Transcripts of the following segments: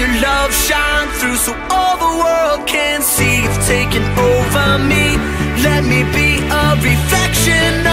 your love shine through so all the world can see you've taken over me. Let me be a reflection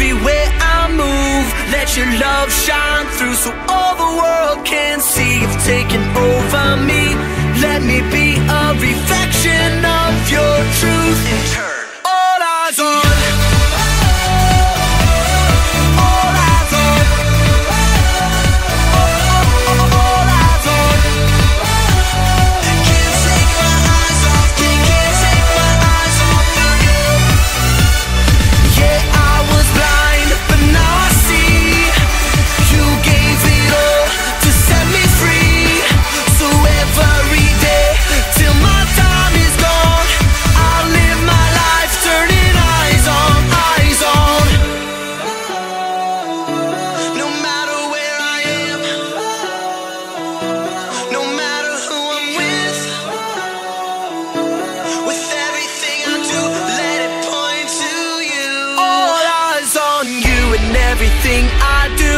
everywhere I move. Let your love shine through so all the world can see you've taken over me. Let me be a reflection of your truth everything I do.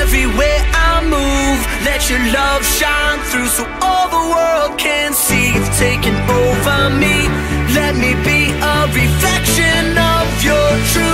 Everywhere I move, let your love shine through so all the world can see you've taken over me. Let me be a reflection of your truth.